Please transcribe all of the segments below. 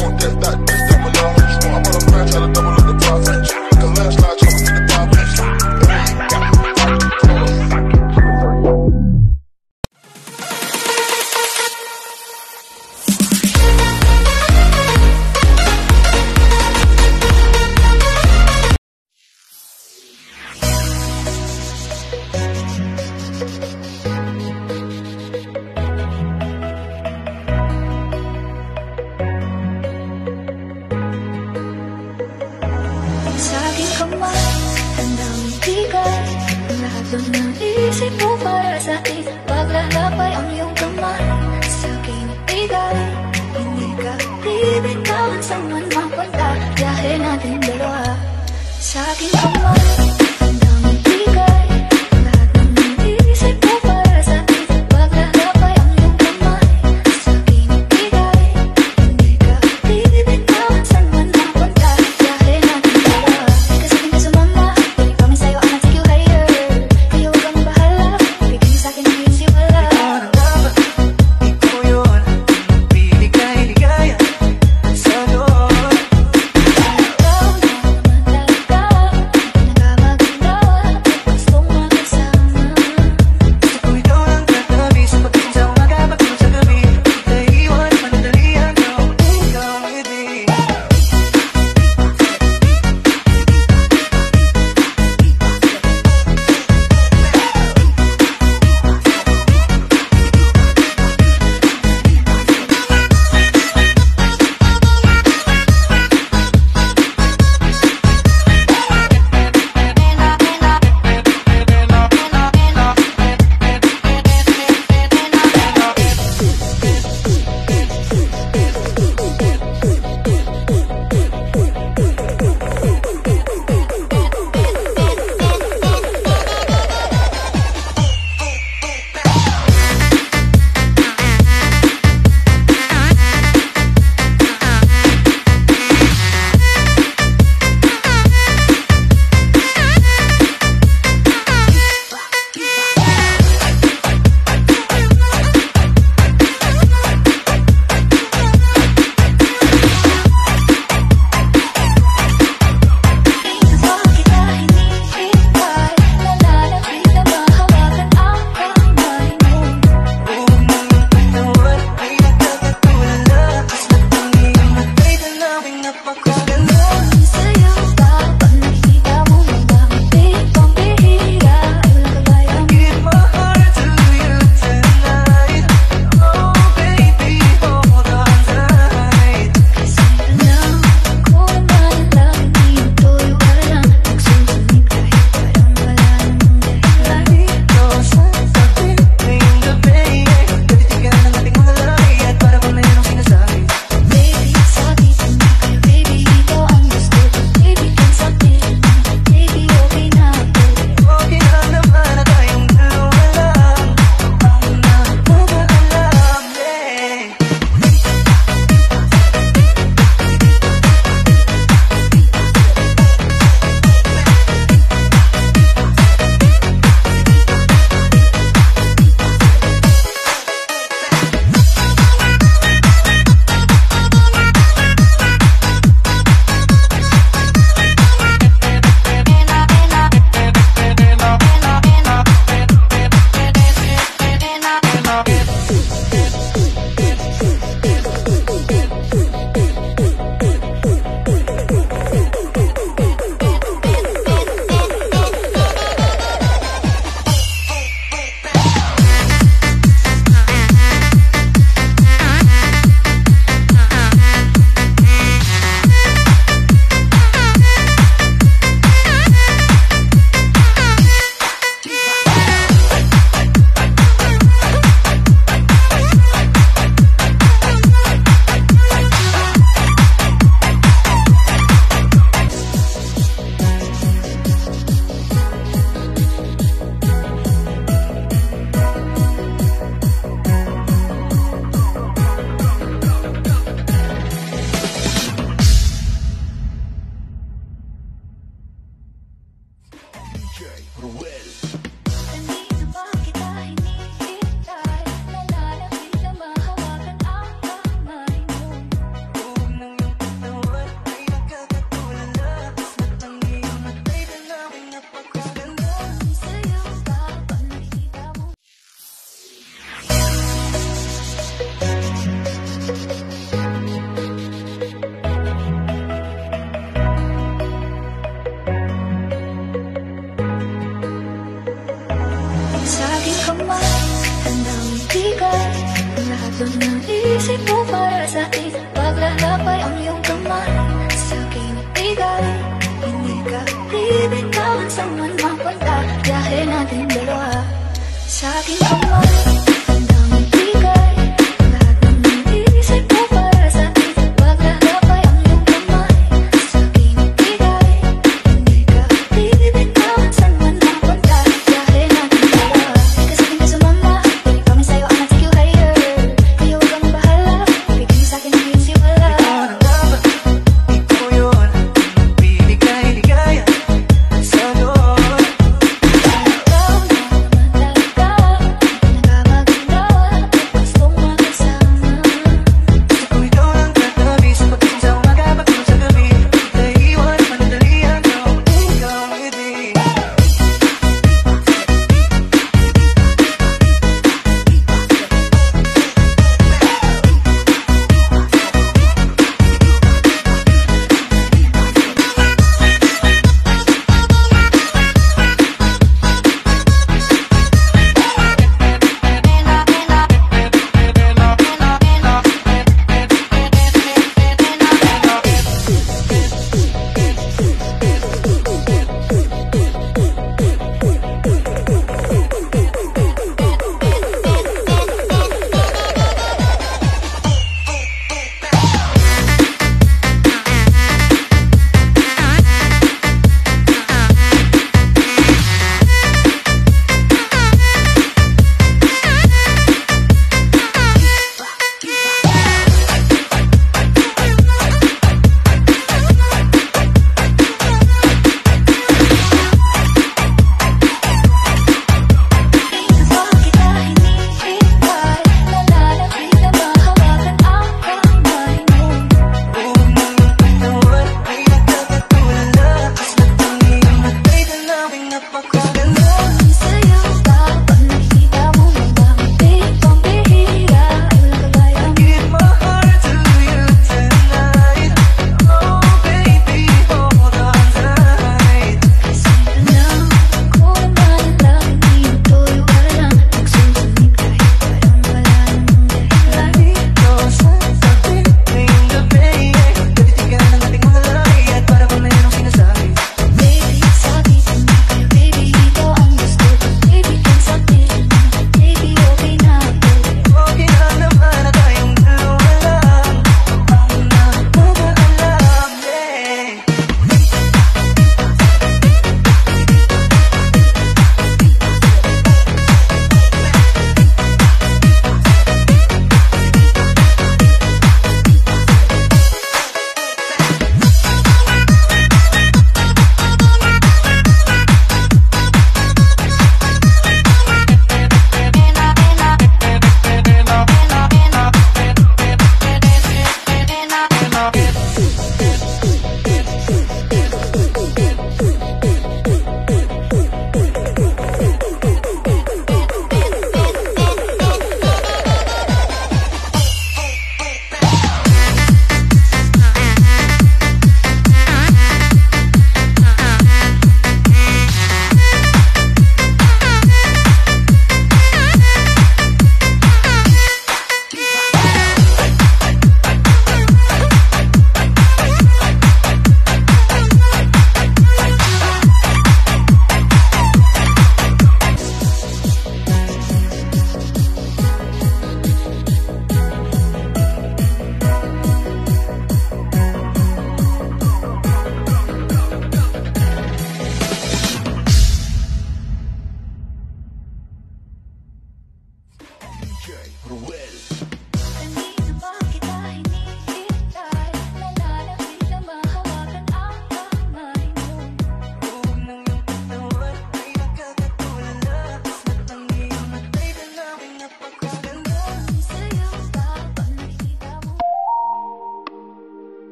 want that, that, this, that, Menage. Want a brand, try to double the price. Look at last Oh. talking about money.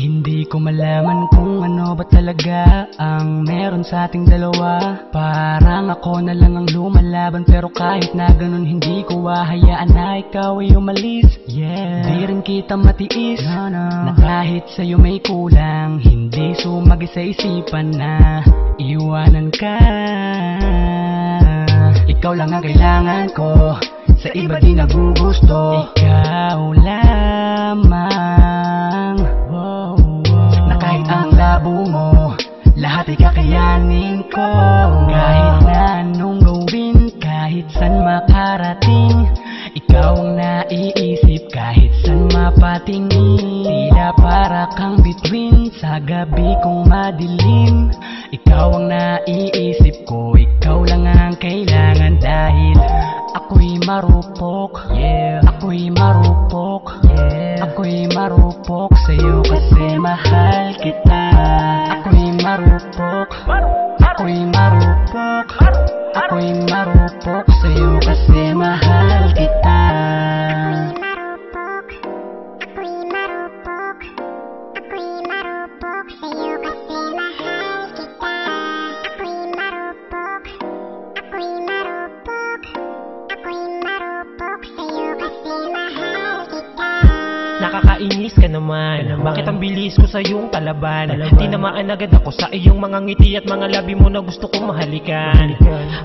Hindi ko malaman kung ano ba talaga ang meron sa ating dalawa. Parang ako na lang ang lumalaban pero kahit na ganun hindi ko wahayaan na ikaw ay umalis. Yeah, di rin kita matiis no, no. na kahit sa'yo may kulang Hindi sumagi sa isipan na iwanan ka. Ikaw lang ang kailangan ko, sa iba di nagugusto. Ikaw lamang. Kakayanin ko. Kahit na anong gawin Kahit san makarating Ikaw ang naiisip Kahit san mapatingin. Tila para kang bituin Sa gabi kong madilim. Ikaw ang naiisip ko Ikaw lang ang kailangan Dahil ako'y marupok. Yeah. Ako'y marupok. Yeah. Ako'y marupok Sa'yo kasi mahal kita Nakakainis ka naman. Bakit ang bilis ko sa iyong kalaban. Tinamaan agad ako sa iyong mga ngiti At mga labi mo na gusto kong mahalikan.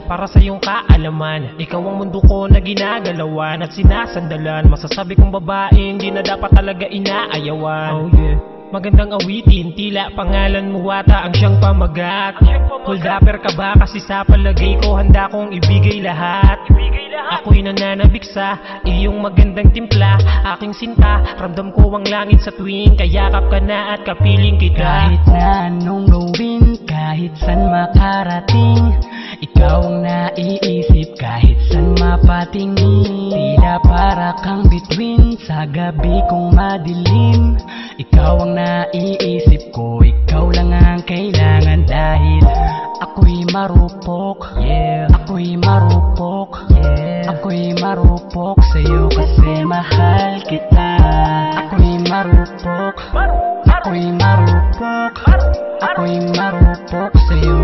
Para sa iyong kaalaman Ikaw ang mundo ko na ginagalawan At sinasandalan Masasabi kong babae Hindi na dapat talaga inaayawan Magandang awitin, tila pangalan mo ata ang siyang pamagat. Hold upper ka ba? Kasi sa palagay ko handa kong ibigay lahat. Ako'y nananabik sa iyong magandang timpla. Aking sinta, ramdam ko ang langit sa tuwing Kayakap ka na at kapiling kita. Kahit na anong gawin Kahit san makarating Ikaw ang naiisip. Kahit san mapatingin Tila para kang bituin. Sa gabi kong madilim Ikaw ang naiisip ko Ikaw lang ang kailangan Dahil ako'y marupok. Yeah. Ako'y marupok. Yeah. Ako'y marupok Sa'yo kasi mahal kita. Ako'y marupok. Ako'y marupok. Ako'y marupok Sa'yo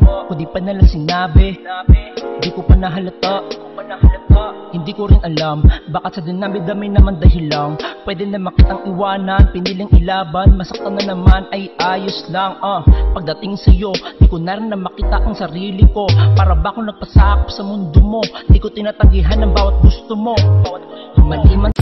Kung di pa nalang sinabi. Di ko pa nahalata. Hindi ko rin alam. Bakit sa dinami-dami naman dahil lang Pwede na makitang iwanan. Piniling ilaban. Masaktan na naman. Ay ayos lang ah. Pagdating sa'yo Di ko na rin na makita ang sarili ko. Para ba akong nagpasakop sa mundo mo? Di ko tinatanggihan ang bawat gusto mo. Mali man